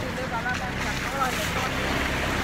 你们把那点捡到了，也高兴。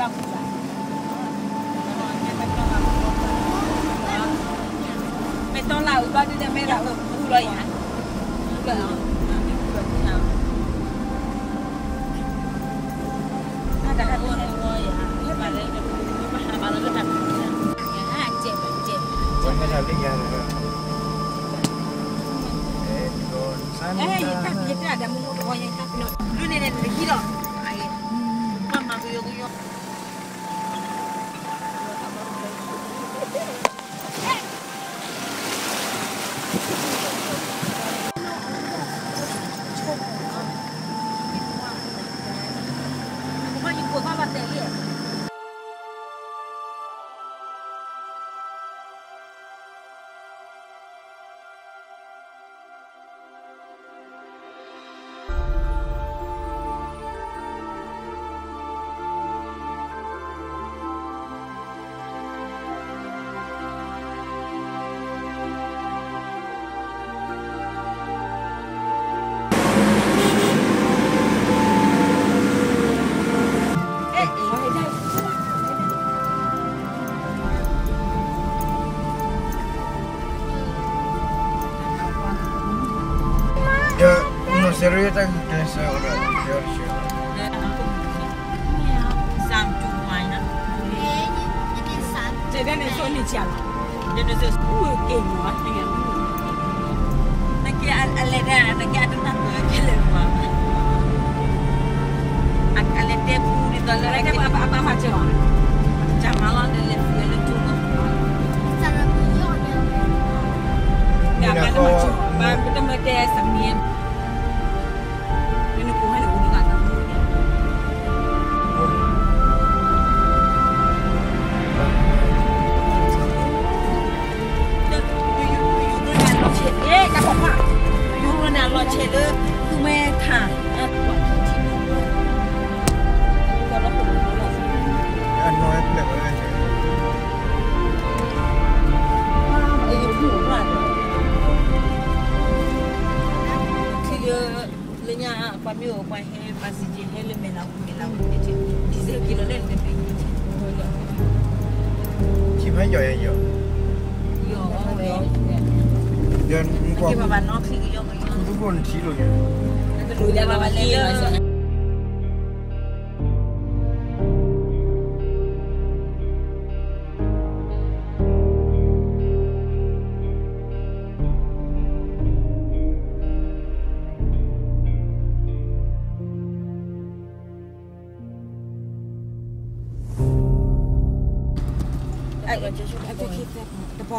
Beton laut, baju yang merah, ulai ya. Ulai. again.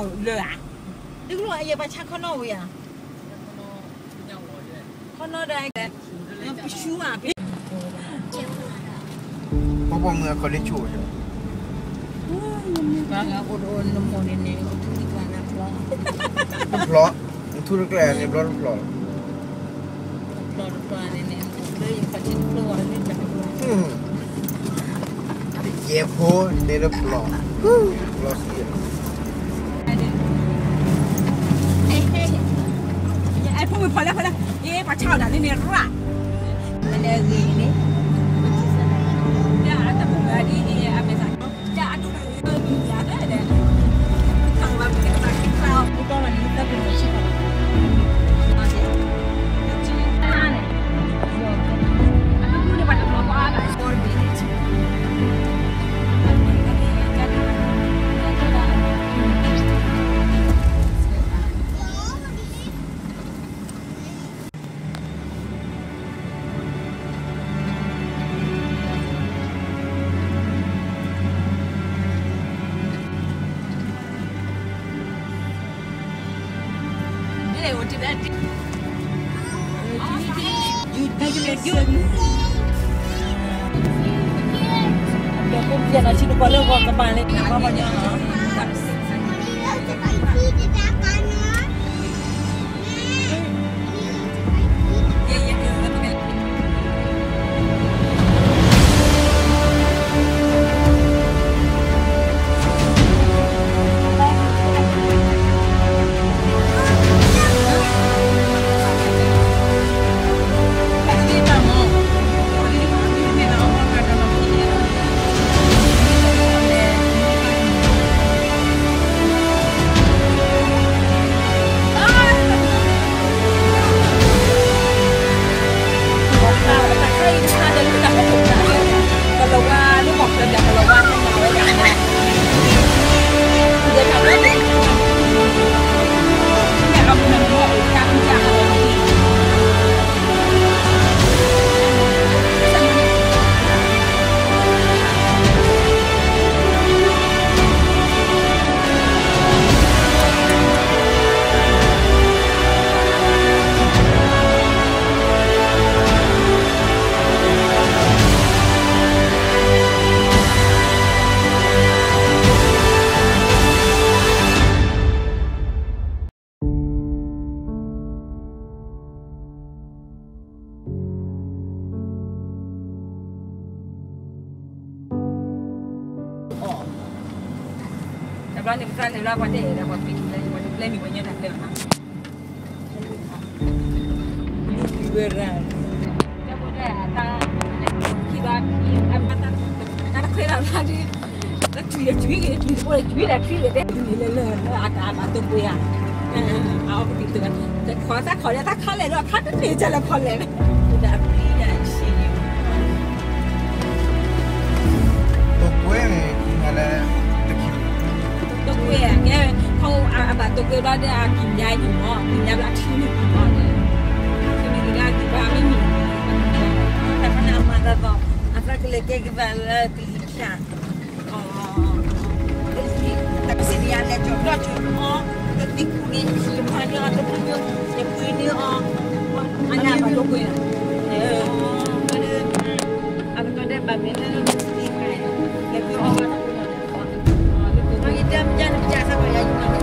no lửa đức lúc ấy bà chắc con nồi à con nồi đây nó bị chú à bị có bao nhiêu con lên chủ rồi Bang aku doon nemu ini untuk di mana plot. Plot, itu reklam ni plot plot. Plot plot ini, itu yang pasti plot ni cakap plot. Jepo, ni plot, plot sih. มือพอแล้วพอแล้วเย่ปลาเช่าด่านี่เนี่ยรู้อะมันเดินดีนี่เดี๋ยวจะบุกไปดี Nasi lupa, lu mau ke. liberal. Tokwe, yeah, how about Tokwe about the Kinyai, you know, Kinyai, like, you know, mana tu. Asal kita kek bala tilisha. Oh. Tapi sini ada contoh contoh. Ketik kuning siapa ada punya yang punya oh. Anak apa tu kau? Eh. Ada ada bagaimana mesti kan. Lebih orang Bagi dia jangan bicara sama ya juga.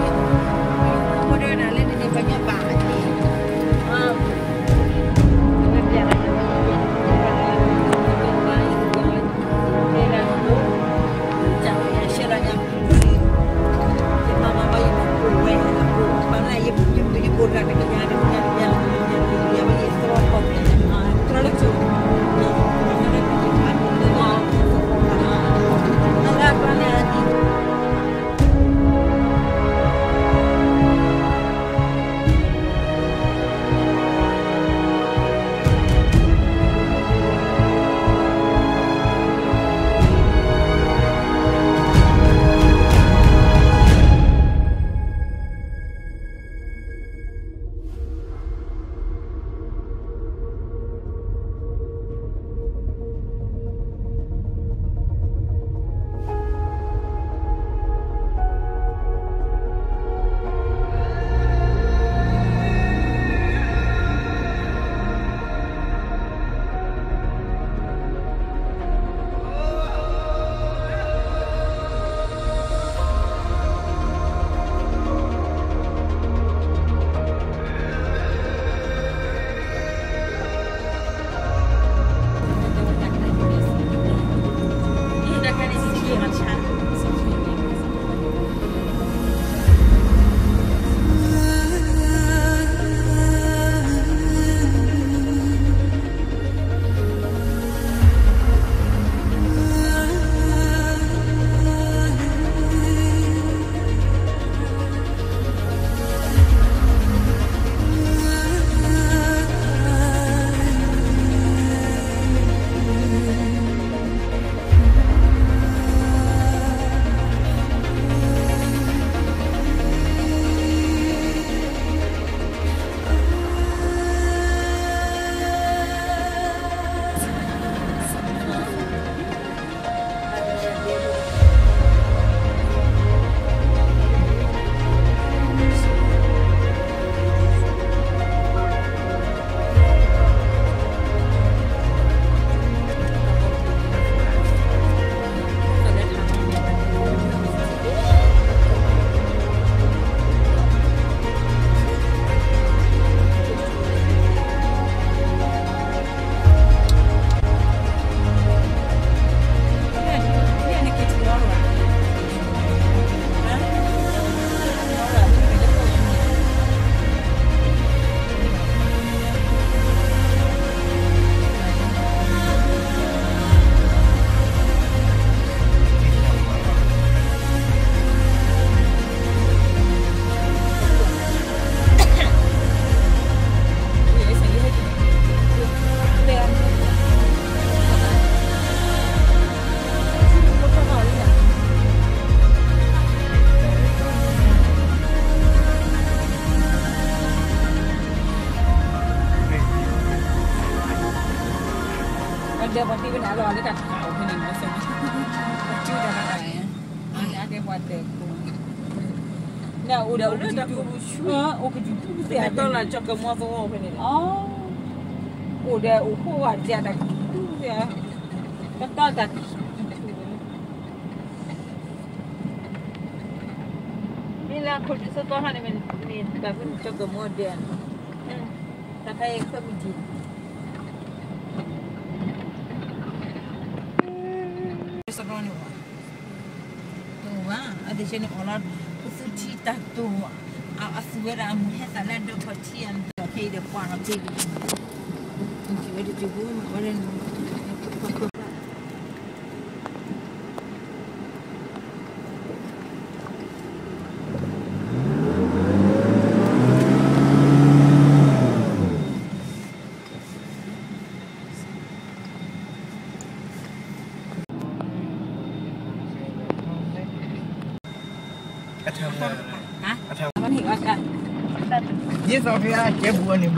Tahu lah cakap mua semua apa ni. Oh. Udah uhu aja ada gitu ya. Kata tak. Bila aku setelah ni ni tapi cakap modern. Tak kaya kemiji. Sekarang ni wah. Tu wah, ada sini orang suci tak tu. เอาอสุเวรามุเฮสันแลนด์เดอร์พอเทียนเดอร์เพย์เดอร์ควาร์ทีนคิดว่าจะจูบุ้มว่าเรื่อง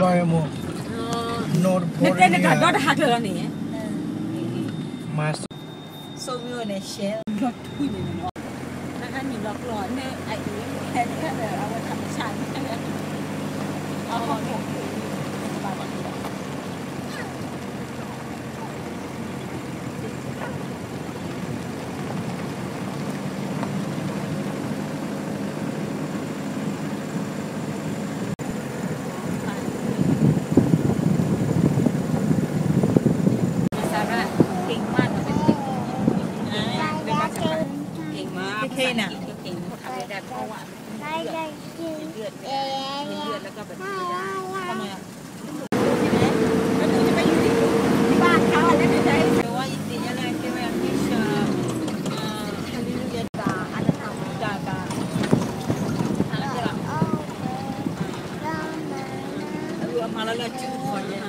ကျဘူးအနေဘလောရမို့ နော် နေ ဘော် တဲ့ ရ က နေ တော့ဟာကလည်းနေ မတ် ဆိုမျိုးနဲ့ share တော့ထွေးနေနော်အဲ့ဒီတော့လောနဲ့အဲ့ဒီအဲ့ဒီကတော့အဝတ်ချာ Malah lagi, pokoknya.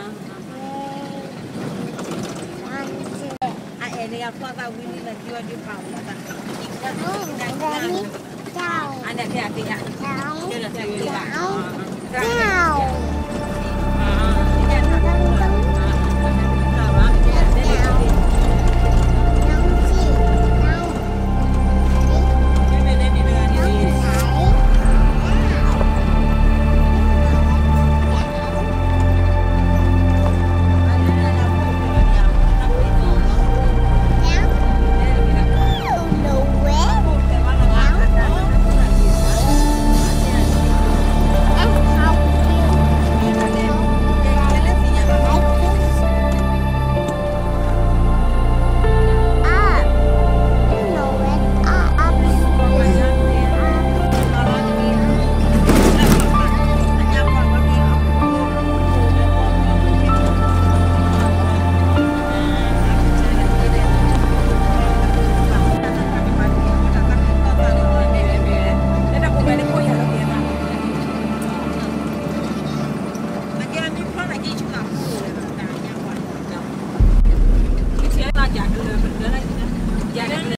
anh đẹp kia kìa. Chào. Chưa được